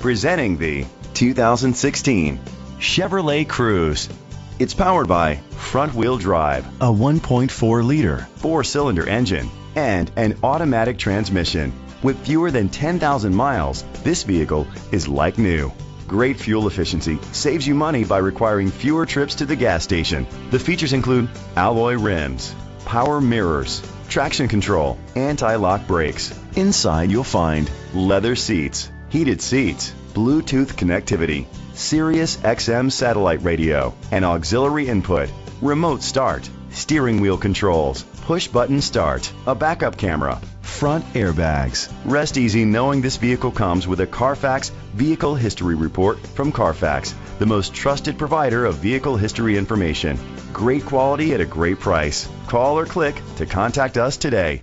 Presenting the 2016 Chevrolet Cruze. It's powered by front wheel drive, a 1.4 liter four cylinder engine, and an automatic transmission. With fewer than 10,000 miles, this vehicle is like new. Great fuel efficiency saves you money by requiring fewer trips to the gas station. The features include alloy rims, power mirrors, traction control, anti-lock brakes. Inside you'll find leather seats, heated seats, Bluetooth connectivity, Sirius XM satellite radio, and auxiliary input, remote start, steering wheel controls, push button start, a backup camera, front airbags. Rest easy knowing this vehicle comes with a Carfax Vehicle History Report from Carfax, the most trusted provider of vehicle history information. Great quality at a great price. Call or click to contact us today.